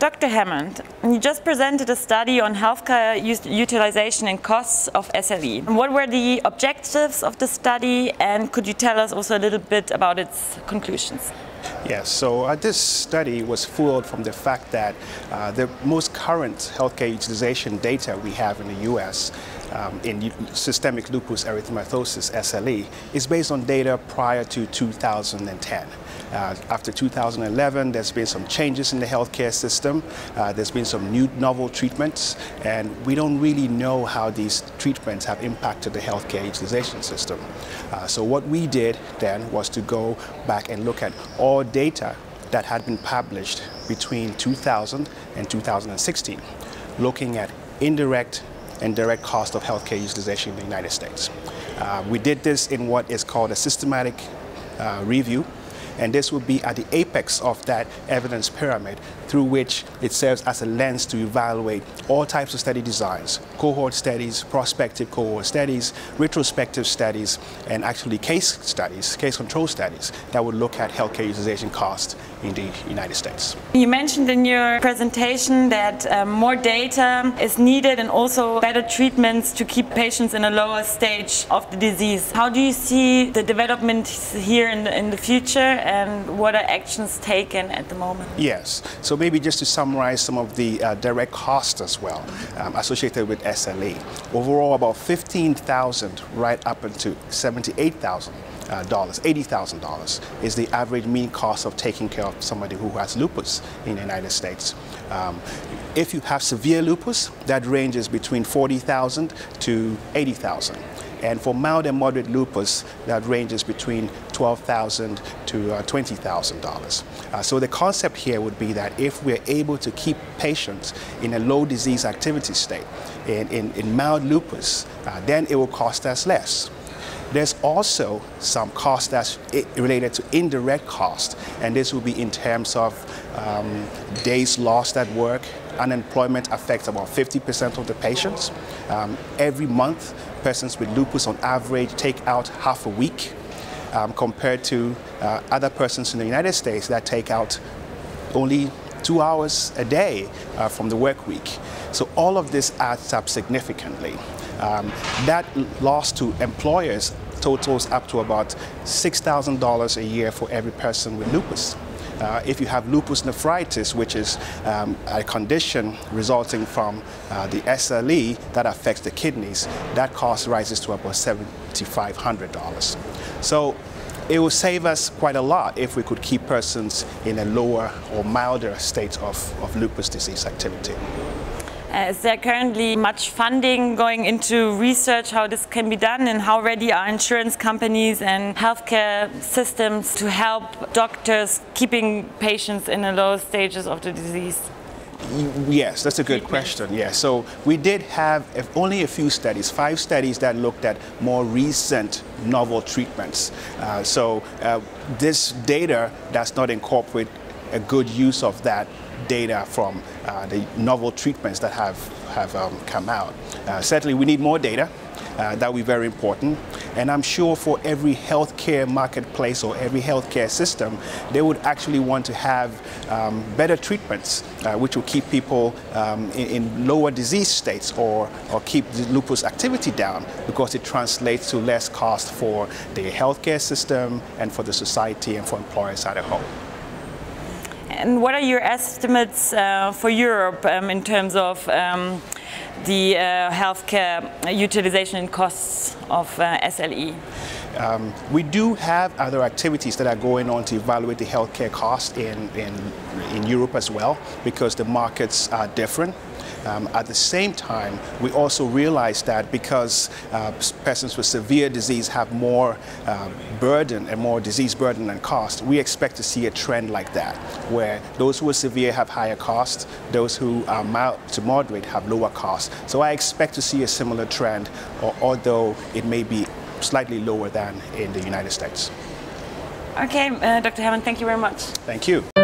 Dr. Hammond, you just presented a study on healthcare utilization and costs of SLE. What were the objectives of the study and could you tell us also a little bit about its conclusions? Yes, so uh, this study was fueled from the fact that uh, the most current healthcare utilization data we have in the US um, in systemic lupus erythematosus, SLE, is based on data prior to 2010. Uh, after 2011, there's been some changes in the healthcare system. Uh, there's been some new novel treatments, and we don't really know how these treatments have impacted the healthcare utilization system. Uh, so what we did then was to go back and look at all data that had been published between 2000 and 2016, looking at indirect and direct cost of healthcare utilization in the United States. Uh, we did this in what is called a systematic uh, review and this will be at the apex of that evidence pyramid through which it serves as a lens to evaluate all types of study designs, cohort studies, prospective cohort studies, retrospective studies, and actually case studies, case control studies that would look at healthcare utilization costs in the United States. You mentioned in your presentation that um, more data is needed and also better treatments to keep patients in a lower stage of the disease. How do you see the development here in the, in the future and what are actions taken at the moment? Yes, so maybe just to summarize some of the uh, direct costs as well um, associated with SLE. Overall, about 15,000 right up into 78,000 uh, dollars, $80,000 is the average mean cost of taking care of somebody who has lupus in the United States. Um, if you have severe lupus, that ranges between 40,000 to 80,000. And for mild and moderate lupus, that ranges between $12,000 to uh, $20,000. Uh, so the concept here would be that if we're able to keep patients in a low disease activity state, in, in, in mild lupus, uh, then it will cost us less. There's also some cost that's related to indirect cost, and this will be in terms of um, days lost at work. Unemployment affects about 50% of the patients. Um, every month, persons with lupus on average take out half a week um, compared to uh, other persons in the United States that take out only two hours a day uh, from the work week. So all of this adds up significantly. Um, that loss to employers totals up to about $6,000 a year for every person with lupus. Uh, if you have lupus nephritis, which is um, a condition resulting from uh, the SLE that affects the kidneys, that cost rises to about $7,500. So it will save us quite a lot if we could keep persons in a lower or milder state of, of lupus disease activity. Uh, is there currently much funding going into research how this can be done and how ready are insurance companies and healthcare systems to help doctors keeping patients in the low stages of the disease? Yes, that's a good question. Yeah, so we did have only a few studies, five studies that looked at more recent novel treatments. Uh, so uh, this data does not incorporate a good use of that data from uh, the novel treatments that have, have um, come out. Uh, certainly we need more data. Uh, that will be very important. And I'm sure for every healthcare marketplace or every healthcare system, they would actually want to have um, better treatments, uh, which will keep people um, in, in, lower disease states or, or keep the lupus activity down because it translates to less cost for the healthcare system and for the society and for employers as a whole. And what are your estimates uh, for Europe um, in terms of um, the uh, healthcare utilization and costs of uh, SLE? Um, we do have other activities that are going on to evaluate the healthcare cost in, in, in Europe as well because the markets are different. Um, at the same time, we also realize that because uh, persons with severe disease have more uh, burden and more disease burden and cost, we expect to see a trend like that, where those who are severe have higher costs, those who are mild to moderate have lower costs. So I expect to see a similar trend, although it may be slightly lower than in the United States. Okay, uh, Dr. Hammond, thank you very much. Thank you.